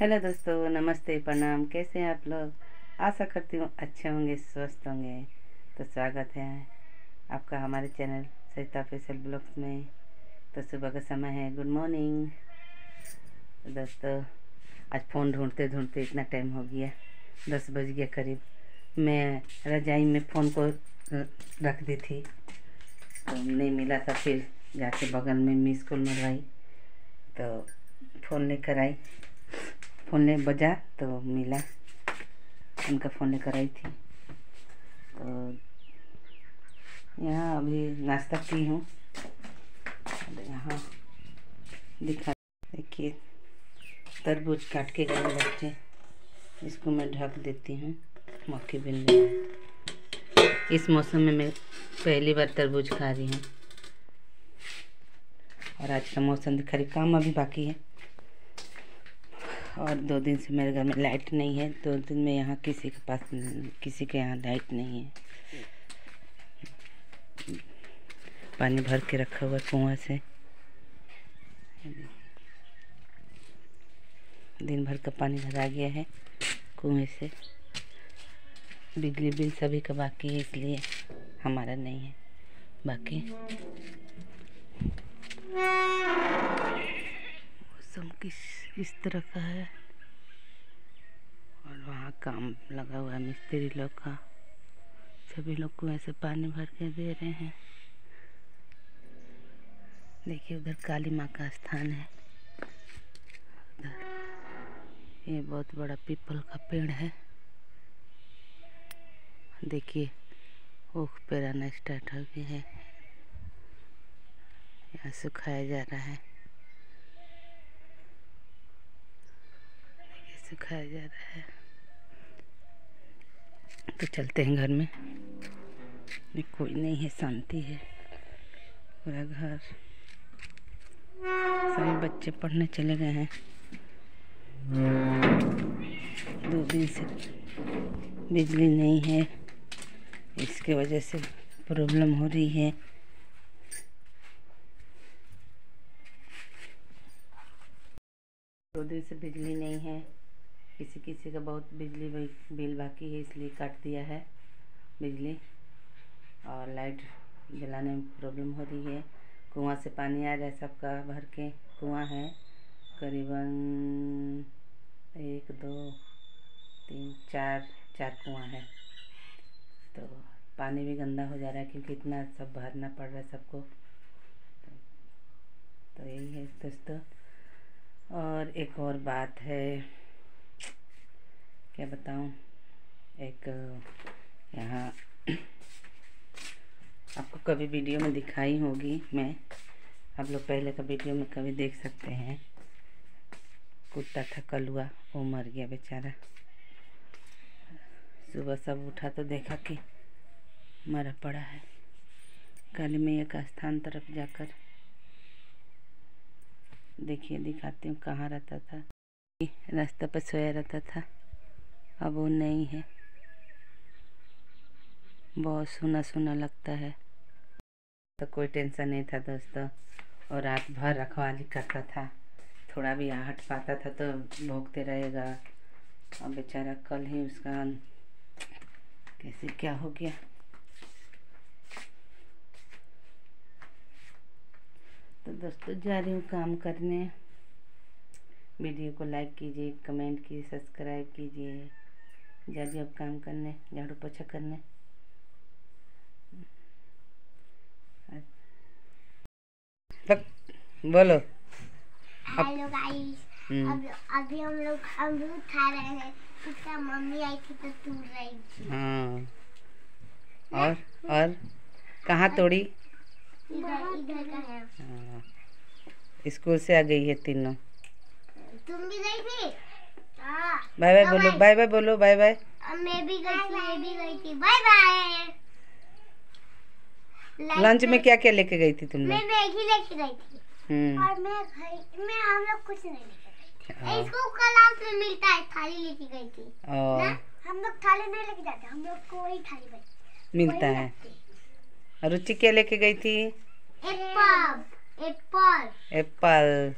Hello दोस्तों, नमस्ते, प्रणाम। कैसे हैं आप लोग? आशा करती हूँ अच्छे होंगे, स्वस्थ होंगे। तो स्वागत है आपका हमारे चैनल सरिता फेसल ब्लॉग्स में। तो सुबह का समय है, गुड मॉर्निंग। दोस्तों, आज फ़ोन ढूंढते ढूंढते इतना टाइम हो गया, दस बज गया करीब। मैं रजाई में फ़ोन को रख दी थी तो नहीं मिला था फिर। जाके बगल में मिस कॉल मरवाई तो फ़ोन लेकर आई। फ़ोन ले बजा तो मिला। उनका फ़ोन लेकर आई थी। तो यहाँ अभी नाश्ता की हूँ। यहाँ दिखा देखिए, तरबूज काट के गए बच्चे इसको मैं ढक देती हूँ। मक्खी बिन इस मौसम में मैं पहली बार तरबूज खा रही हूँ। और आज का मौसम दिखा रही काम अभी बाकी है। और दो दिन से मेरे घर में लाइट नहीं है, दो दिन में यहाँ किसी के पास किसी के यहाँ लाइट नहीं है। पानी भर के रखा हुआ कुआँ से। दिन भर का पानी भरा गया है कुएँ से। बिजली बिल सभी का बाकी है, इसलिए हमारा नहीं है। बाकी? किस इस तरह का है? और वहाँ काम लगा हुआ है मिस्त्री लोग का। सभी लोग को ऐसे पानी भर के दे रहे हैं। देखिए उधर काली माँ का स्थान है। उधर ये बहुत बड़ा पीपल का पेड़ है। देखिए ऊख रहना स्टार्ट हो गया है। यहाँ सुखाया जा रहा है। सिखाया जा रहा है। तो चलते हैं घर में। कोई नहीं है, शांति है। पूरा घर। सभी बच्चे पढ़ने चले गए हैं। दो दिन से बिजली नहीं है। इसके वजह से प्रॉब्लम हो रही है। दो दिन से बिजली नहीं है। किसी किसी का बहुत बिजली बिल बाकी है इसलिए काट दिया है बिजली। और लाइट जलाने में प्रॉब्लम हो रही है। कुआँ से पानी आ रहा है सबका भर के कुआँ है। करीबन एक दो तीन चार चार कुआँ है। तो पानी भी गंदा हो जा रहा है क्योंकि इतना सब भरना पड़ रहा है सबको। तो, तो यही है दोस्तों। और एक और बात है क्या बताऊँ? एक, यहाँ, आपको कभी वीडियो में दिखाई होगी मैं। आप लोग पहले का वीडियो में कभी देख सकते हैं। कुत्ता था, कलुआ, वो मर गया बेचारा। सुबह सब उठा तो देखा कि मरा पड़ा है। काली मैया का स्थान तरफ़ जाकर देखिए, दिखाती हूँ कहाँ रहता था। रास्ता पर सोया रहता था। अब वो नहीं है। बहुत सुना सुना लगता है। तो कोई टेंशन नहीं था दोस्तों, और रात भर रखवाली करता था। थोड़ा भी आहट पाता था तो भोगते रहेगा। अब बेचारा कल ही उसका कैसे, क्या हो गया? तो दोस्तों, जा रही हूँ काम करने। वीडियो को लाइक कीजिए, कमेंट कीजिए, सब्सक्राइब कीजिए। जाइए अब काम करने झाड़ू पोछा करने। बोलो। Hello guys hmm. अब अभी हम लोग अमरूद खा रहे हैं। इसका मम्मी आई थी तो तोड़ रही थी। हाँ। और और? कहाँ तोड़ी? इधर इधर का है। हाँ। स्कूल से आ गई है तीनों। तुम भी गई थी? बाय बाय बोलो बाय बाय बोलो बाय बाय मैं भी गई थी भी गई थी। बाय बाय लंच में क्या क्या लेके गई थी तुम मैं मैगी लेके गई थी। हम्म। और मैं घर मैं हम लोग कुछ नहीं लेके गए हाँ। इसको क्लास में मिलता है थाली लेके गई थी। हम लोग थाली नहीं लेके जाते हम लोग को वही थाली मिलता है। रुचि क्या लेके गई थी? Apple Apple Apple